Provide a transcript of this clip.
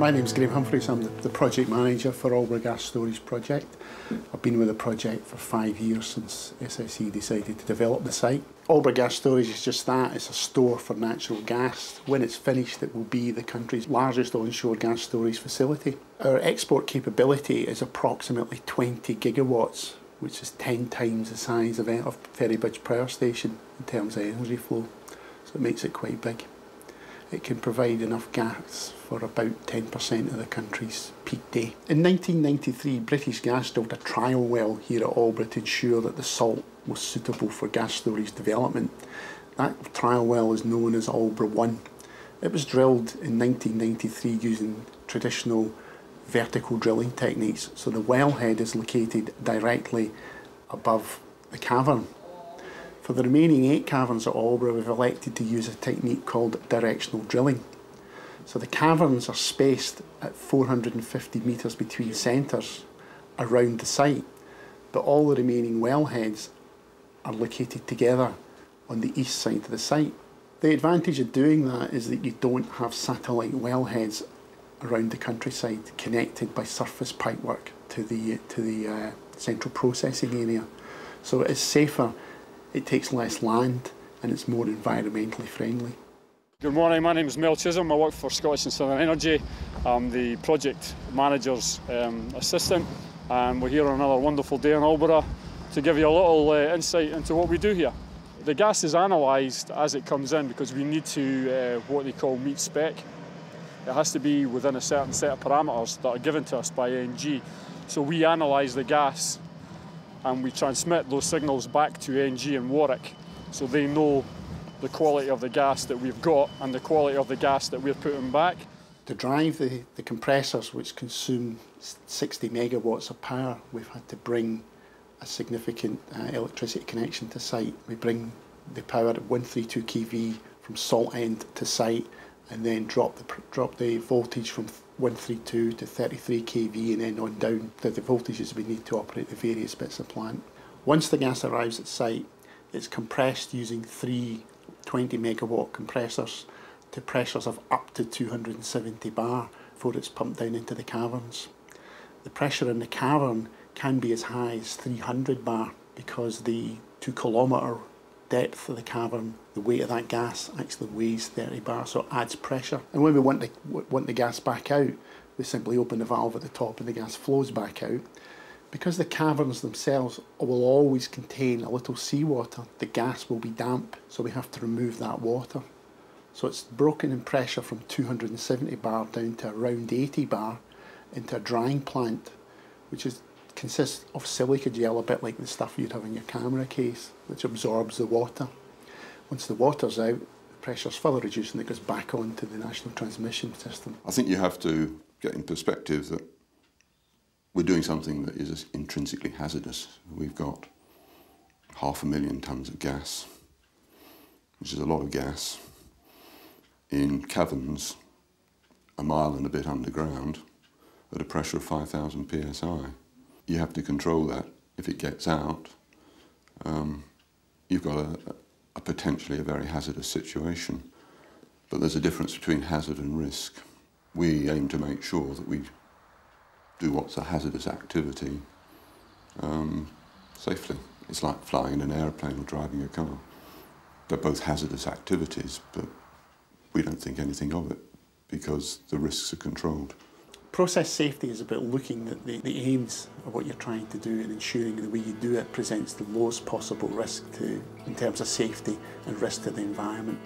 My name's Graham Humphreys. I'm the, the project manager for Aldbrough Gas Storage Project. I've been with the project for five years since SSE decided to develop the site. Aldbrough Gas Storage is just that, it's a store for natural gas. When it's finished it will be the country's largest onshore gas storage facility. Our export capability is approximately 20 gigawatts which is 10 times the size of, of Ferrybridge Power Station in terms of energy flow. So it makes it quite big it can provide enough gas for about 10% of the country's peak day. In 1993, British Gas drilled a trial well here at Aldbrough to ensure that the salt was suitable for gas storage development. That trial well is known as Aldbrough 1. It was drilled in 1993 using traditional vertical drilling techniques, so the wellhead is located directly above the cavern for the remaining eight caverns at Aldbrough, we've elected to use a technique called directional drilling. So the caverns are spaced at 450 metres between centres around the site, but all the remaining wellheads are located together on the east side of the site. The advantage of doing that is that you don't have satellite wellheads around the countryside connected by surface pipework to the, to the uh, central processing area. So it is safer it takes less land and it's more environmentally friendly. Good morning, my name is Mel Chisholm. I work for Scottish and Southern Energy. I'm the project manager's um, assistant and we're here on another wonderful day in Aldbrough to give you a little uh, insight into what we do here. The gas is analysed as it comes in because we need to uh, what they call meet spec. It has to be within a certain set of parameters that are given to us by NG. So we analyse the gas and we transmit those signals back to NG in Warwick so they know the quality of the gas that we've got and the quality of the gas that we're putting back. To drive the, the compressors which consume 60 megawatts of power, we've had to bring a significant uh, electricity connection to site. We bring the power at 132 kV from Saltend to site and then drop the, drop the voltage from 132 to 33 kV and then on down to the voltages we need to operate the various bits of plant. Once the gas arrives at site, it's compressed using three 20 megawatt compressors to pressures of up to 270 bar before it's pumped down into the caverns. The pressure in the cavern can be as high as 300 bar because the two kilometre depth of the cavern, the weight of that gas actually weighs 30 bar, so it adds pressure. And when we want the, want the gas back out, we simply open the valve at the top and the gas flows back out. Because the caverns themselves will always contain a little seawater, the gas will be damp, so we have to remove that water. So it's broken in pressure from 270 bar down to around 80 bar into a drying plant, which is consists of silica gel, a bit like the stuff you'd have in your camera case, which absorbs the water. Once the water's out, the pressure's further reduced and it goes back onto the national transmission system. I think you have to get in perspective that we're doing something that is intrinsically hazardous. We've got half a million tonnes of gas, which is a lot of gas, in caverns a mile and a bit underground at a pressure of 5,000 psi you have to control that. If it gets out, um, you've got a, a potentially a very hazardous situation. But there's a difference between hazard and risk. We aim to make sure that we do what's a hazardous activity um, safely. It's like flying in an airplane or driving a car. They're both hazardous activities, but we don't think anything of it because the risks are controlled. Process safety is about looking at the, the aims of what you're trying to do and ensuring the way you do it presents the lowest possible risk to, in terms of safety and risk to the environment.